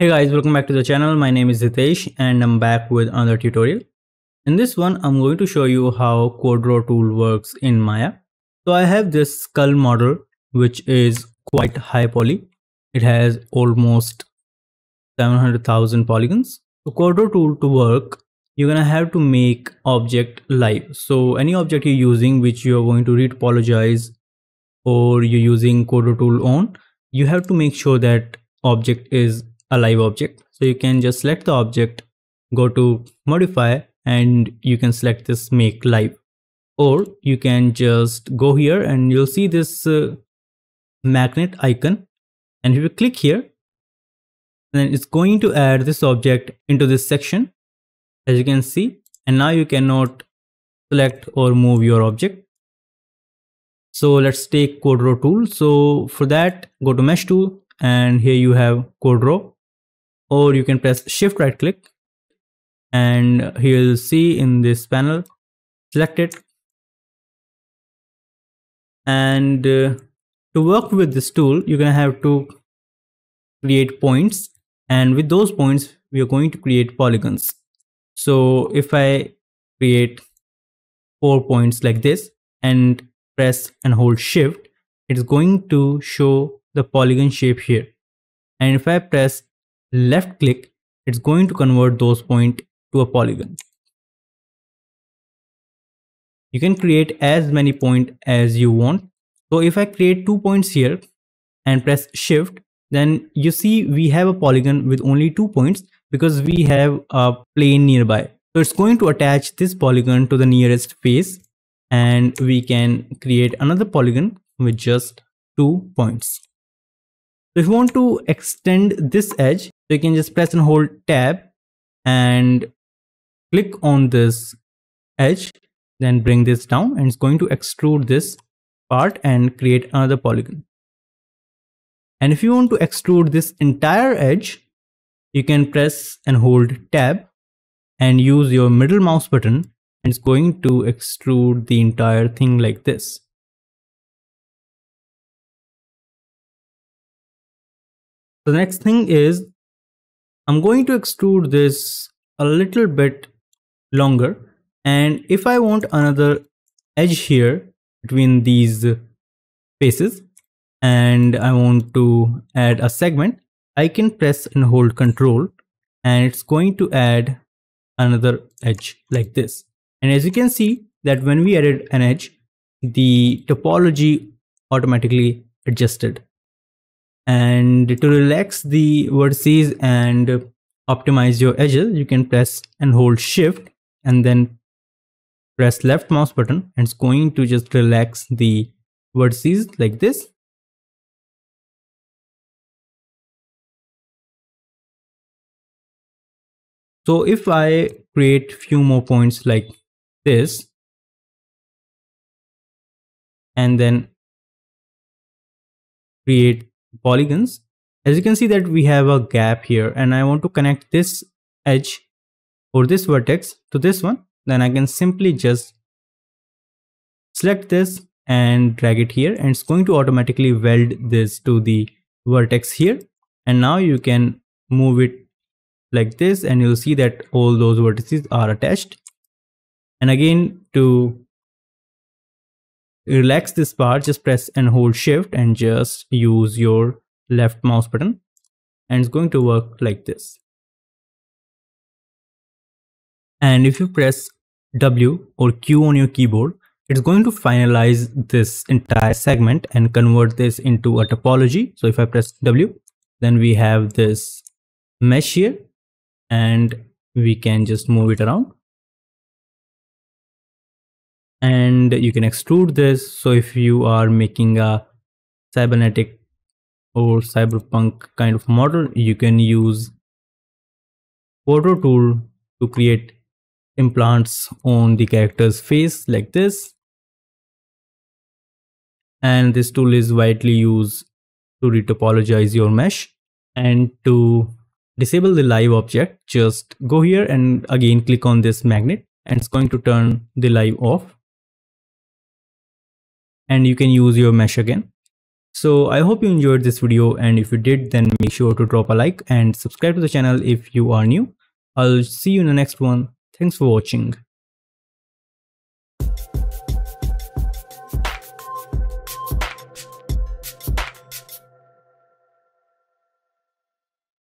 Hey guys, welcome back to the channel. My name is Hitesh and I'm back with another tutorial. In this one, I'm going to show you how Quad Draw tool works in Maya. So I have this skull model, which is quite high poly. It has almost 700,000 polygons. So Quad Draw tool to work, you're gonna have to make object live. So any object you're using, which you're going to retopologize or you're using Quad Draw tool on, you have to make sure that object is a live object. So you can just select the object, go to modify and you can select this make live. Or you can just go here and you'll see this uh, magnet icon. And if you click here then it's going to add this object into this section as you can see. And now you cannot select or move your object. So let's take Quad Draw tool. So for that go to mesh tool and here you have Quad Draw or you can press shift right click and here you'll see in this panel select it. And uh, to work with this tool you're gonna have to create points. And with those points we are going to create polygons. So if i create four points like this and press and hold shift it's going to show the polygon shape here. And if i press left click, it's going to convert those point to a polygon. You can create as many point as you want. So if I create two points here and press shift, then you see we have a polygon with only two points because we have a plane nearby. So it's going to attach this polygon to the nearest face and we can create another polygon with just two points. So if you want to extend this edge, so you can just press and hold tab and click on this edge, then bring this down and it's going to extrude this part and create another polygon. And if you want to extrude this entire edge, you can press and hold tab and use your middle mouse button and it's going to extrude the entire thing like this. the next thing is I'm going to extrude this a little bit longer. And if I want another edge here between these faces and I want to add a segment I can press and hold control and it's going to add another edge like this. And as you can see that when we added an edge the topology automatically adjusted and to relax the vertices and optimize your edges you can press and hold shift and then press left mouse button. And it's going to just relax the vertices like this. So if i create few more points like this and then create polygons. As you can see that we have a gap here and I want to connect this edge or this vertex to this one. Then I can simply just select this and drag it here and it's going to automatically weld this to the vertex here. And now you can move it like this and you'll see that all those vertices are attached. And again to relax this part just press and hold shift and just use your left mouse button. And it's going to work like this. And if you press W or Q on your keyboard it's going to finalize this entire segment and convert this into a topology. So if I press W then we have this mesh here and we can just move it around and you can extrude this. So if you are making a cybernetic or cyberpunk kind of model you can use photo tool to create implants on the character's face like this. And this tool is widely used to retopologize your mesh and to disable the live object. Just go here and again click on this magnet and it's going to turn the live off and you can use your mesh again So I hope you enjoyed this video and if you did then make sure to drop a like and subscribe to the channel if you are new. I'll see you in the next one. Thanks for watching.